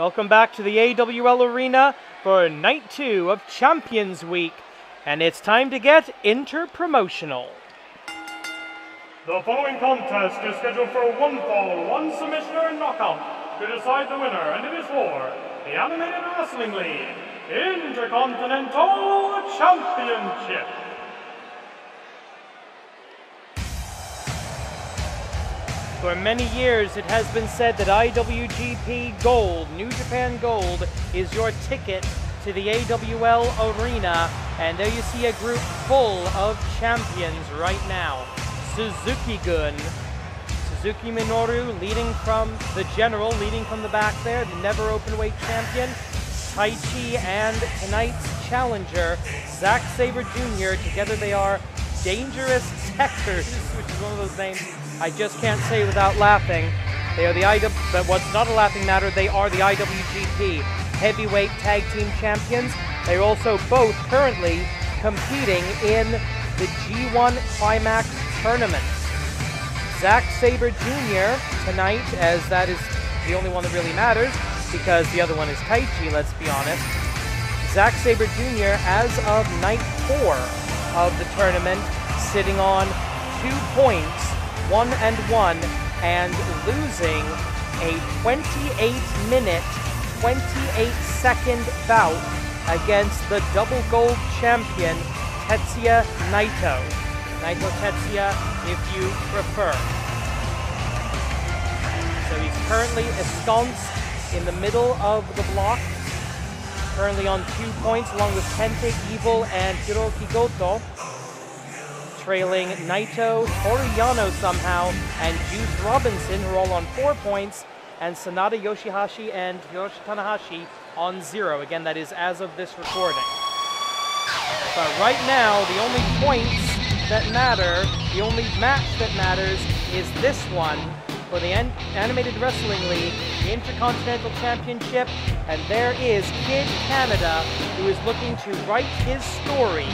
Welcome back to the AWL Arena for night two of Champions Week, and it's time to get interpromotional. The following contest is scheduled for one fall, one submission or knockout to decide the winner, and it is for the Animated Wrestling League Intercontinental Championship. For many years, it has been said that IWGP Gold, New Japan Gold, is your ticket to the AWL Arena. And there you see a group full of champions right now. Suzuki Gun, Suzuki Minoru leading from the general, leading from the back there, the never open weight champion. Taichi and tonight's challenger, Zack Sabre Jr. Together they are Dangerous Tekkers, which is one of those names I just can't say without laughing. They are the IW, but what's not a laughing matter, they are the IWGP Heavyweight Tag Team Champions. They're also both currently competing in the G1 Climax Tournament. Zack Sabre Jr. tonight, as that is the only one that really matters, because the other one is Taichi, let's be honest. Zack Sabre Jr., as of night four of the tournament, sitting on two points one and one and losing a 28 minute, 28 second bout against the double gold champion Tetsuya Naito. Naito Tetsuya, if you prefer. So he's currently ensconced in the middle of the block, currently on two points along with Kenta Evil and Hirooki Goto trailing Naito, Toru Yano somehow, and Juice Robinson, who are all on four points, and Sanada Yoshihashi and Hiroshi Tanahashi on zero. Again, that is as of this recording. But right now, the only points that matter, the only match that matters, is this one for the An Animated Wrestling League, the Intercontinental Championship, and there is Kid Canada, who is looking to write his story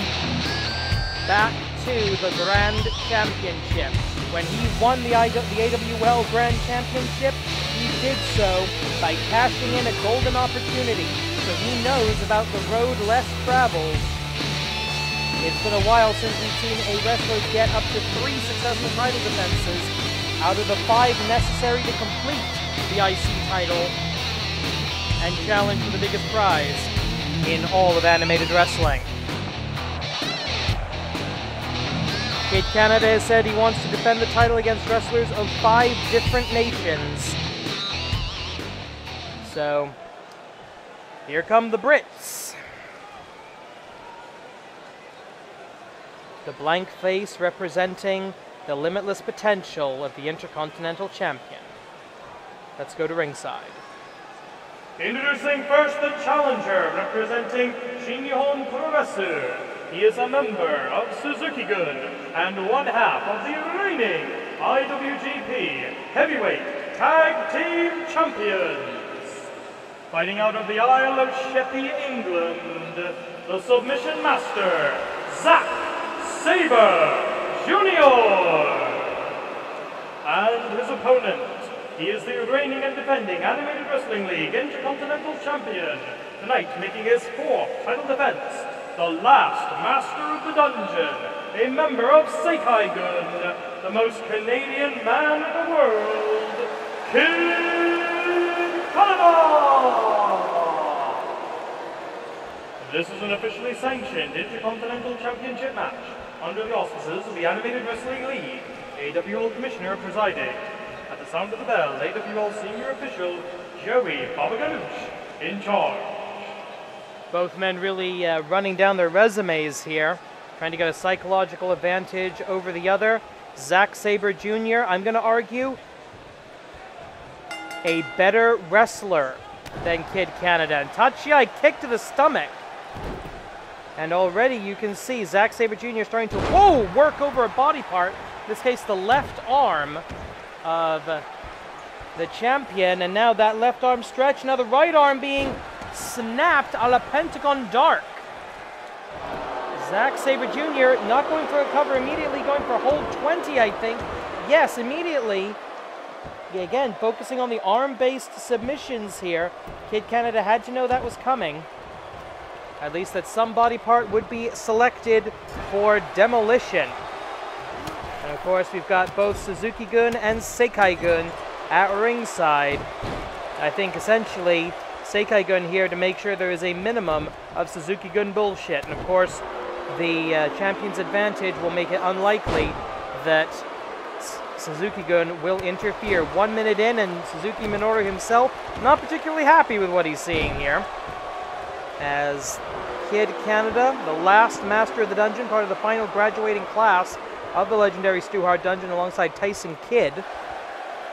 back to the Grand Championship. When he won the, the AWL Grand Championship, he did so by cashing in a golden opportunity, so he knows about the road less traveled. It's been a while since we've seen a wrestler get up to three successful title defenses out of the five necessary to complete the IC title and challenge for the biggest prize in all of animated wrestling. Kid Canada has said he wants to defend the title against wrestlers of five different nations. So, here come the Brits. The blank face representing the limitless potential of the Intercontinental Champion. Let's go to ringside. Introducing first the challenger representing Shin-Nihon Puroresu. He is a member of Suzuki-gun and one half of the reigning IWGP Heavyweight Tag Team Champions. Fighting out of the Isle of Sheppey, England, the Submission Master, Zack Sabre Jr. And his opponent, he is the reigning and defending Animated Wrestling League Intercontinental Champion, tonight making his fourth title defense the last Master of the Dungeon, a member of Sekai Gun, the most Canadian man in the world, Kid Canada! This is an officially sanctioned Intercontinental Championship match under the auspices of the Animated Wrestling League, AWL Commissioner presiding. At the sound of the bell, AWL Senior Official Joey Babaganoush in charge. Both men really uh, running down their resumes here, trying to get a psychological advantage over the other. Zack Sabre Jr., I'm going to argue, a better wrestler than Kid Canada. And Tachiai kick to the stomach. And already you can see Zack Sabre Jr. starting to, whoa, work over a body part. In this case, the left arm of the champion. And now that left arm stretch, now the right arm being snapped a la Pentagon Dark. Zack Sabre Jr. not going for a cover immediately, going for hold 20, I think. Yes, immediately. again, focusing on the arm-based submissions here. Kid Canada had to know that was coming. At least that some body part would be selected for demolition. And of course, we've got both Suzuki Gun and Sekai Gun at ringside. I think essentially Sekai Gun here to make sure there is a minimum of Suzuki Gun bullshit. And of course, the uh, champion's advantage will make it unlikely that Suzuki Gun will interfere. One minute in, and Suzuki Minoru himself not particularly happy with what he's seeing here. As Kid Canada, the last master of the dungeon, part of the final graduating class of the legendary Stu Hart dungeon alongside Tyson Kidd.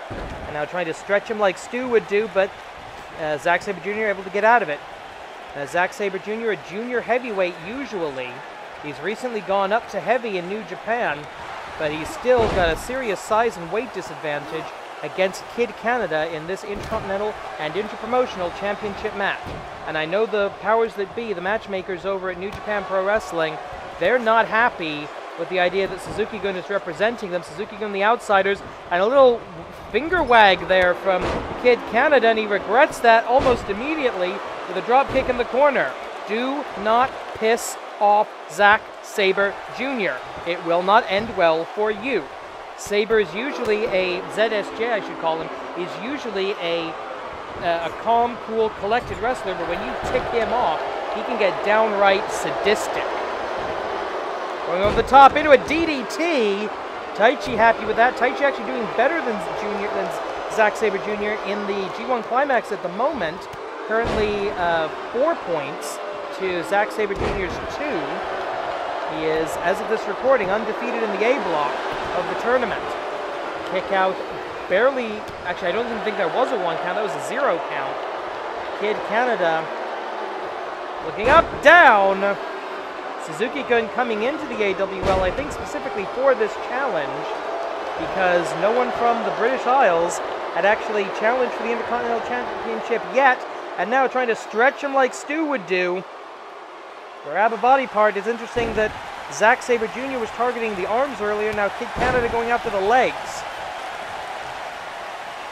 And now trying to stretch him like Stu would do, but uh, Zack Sabre Jr. able to get out of it. Uh, Zack Sabre Jr., a junior heavyweight usually. He's recently gone up to heavy in New Japan, but he's still got a serious size and weight disadvantage against Kid Canada in this Intercontinental and Interpromotional Championship match. And I know the powers that be, the matchmakers over at New Japan Pro Wrestling, they're not happy with the idea that Suzuki Gun is representing them. Suzuki Gun, the outsiders, and a little finger wag there from Kid Canada, and he regrets that almost immediately with a drop kick in the corner. Do not piss off Zack Sabre Jr. It will not end well for you. Sabre is usually a ZSJ, I should call him, is usually a uh, a calm, cool, collected wrestler, but when you tick him off, he can get downright sadistic. Going over the top into a DDT. Taichi happy with that. Taichi actually doing better than Junior than Zack Sabre Jr. in the G1 Climax at the moment. Currently uh, four points to Zack Sabre Jr.'s two. He is, as of this recording, undefeated in the A block of the tournament. Kick out barely, actually I don't even think there was a one count, that was a zero count. Kid Canada looking up, down. Suzuki Gun coming into the AWL, I think specifically for this challenge, because no one from the British Isles had actually challenged for the Intercontinental Championship yet, and now trying to stretch him like Stu would do. Grab a body part. It's interesting that Zack Sabre Jr. was targeting the arms earlier, now Kid Canada going after the legs.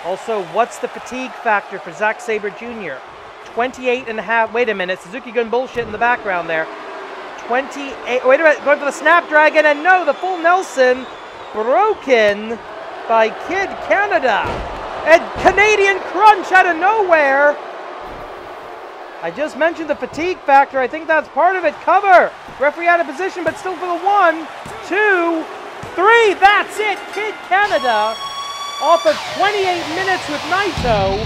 Also, what's the fatigue factor for Zack Sabre Jr.? 28 and a half. Wait a minute, Suzuki Gun bullshit in the background there. 28. Wait a minute, going for the Snapdragon, and no, the full Nelson broken by Kid Canada. And Canadian Crunch out of nowhere. I just mentioned the fatigue factor. I think that's part of it. Cover. Referee out of position, but still for the one, two, three. That's it. Kid Canada off of 28 minutes with Naito.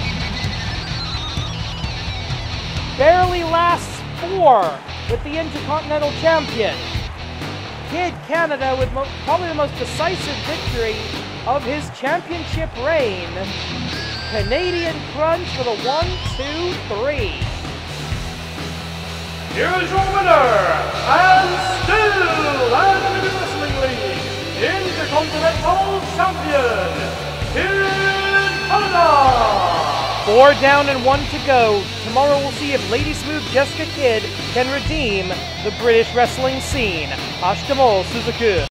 Barely lasts four with the Intercontinental Champion. Kid Canada with probably the most decisive victory of his championship reign. Canadian Crunch with a one, two, three. Here is your winner, and still and Wrestling League Intercontinental Champion, Kid Canada! Four down and one to go. Tomorrow we'll see if Lady Smooth Jessica Kidd can redeem the British wrestling scene. Ashtamol Suzuki.